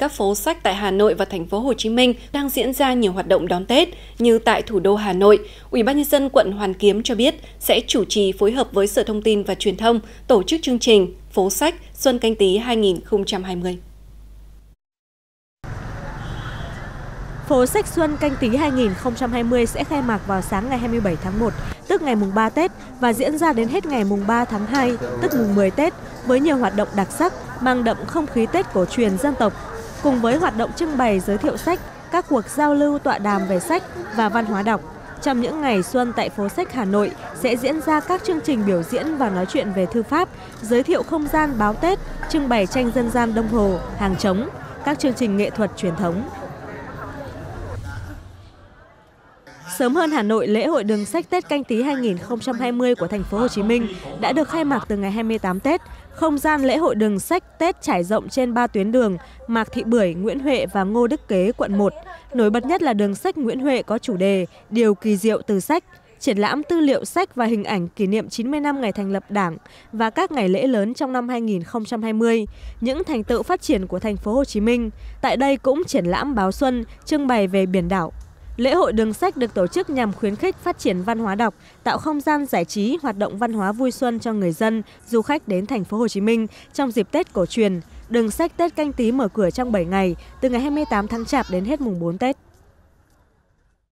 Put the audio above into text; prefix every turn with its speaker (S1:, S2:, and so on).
S1: các phố sách tại Hà Nội và thành phố Hồ Chí Minh đang diễn ra nhiều hoạt động đón Tết như tại thủ đô Hà Nội, Ủy ban nhân dân quận Hoàn Kiếm cho biết sẽ chủ trì phối hợp với Sở Thông tin và Truyền thông tổ chức chương trình Phố sách Xuân canh tí 2020.
S2: Phố sách Xuân canh tí 2020 sẽ khai mạc vào sáng ngày 27 tháng 1, tức ngày mùng 3 Tết và diễn ra đến hết ngày mùng 3 tháng 2, tức mùng 10 Tết với nhiều hoạt động đặc sắc mang đậm không khí Tết cổ truyền dân tộc cùng với hoạt động trưng bày giới thiệu sách, các cuộc giao lưu tọa đàm về sách và văn hóa đọc. Trong những ngày xuân tại phố sách Hà Nội sẽ diễn ra các chương trình biểu diễn và nói chuyện về thư pháp, giới thiệu không gian báo Tết, trưng bày tranh dân gian Đông Hồ, hàng trống, các chương trình nghệ thuật truyền thống. Sớm hơn Hà Nội, lễ hội đường sách Tết canh tí 2020 của thành phố Hồ Chí Minh đã được khai mạc từ ngày 28 Tết. Không gian lễ hội đường sách Tết trải rộng trên 3 tuyến đường Mạc Thị Bưởi, Nguyễn Huệ và Ngô Đức Kế, quận 1. Nổi bật nhất là đường sách Nguyễn Huệ có chủ đề Điều kỳ diệu từ sách, triển lãm tư liệu sách và hình ảnh kỷ niệm 90 năm ngày thành lập Đảng và các ngày lễ lớn trong năm 2020, những thành tựu phát triển của thành phố Hồ Chí Minh. Tại đây cũng triển lãm báo xuân, trưng bày về biển đảo. Lễ hội đường sách được tổ chức nhằm khuyến khích phát triển văn hóa đọc, tạo không gian giải trí, hoạt động văn hóa vui xuân cho người dân, du khách đến thành phố Hồ Chí Minh trong dịp Tết cổ truyền. Đường sách Tết canh tí mở cửa trong 7 ngày, từ ngày 28 tháng Chạp đến hết mùng 4 Tết.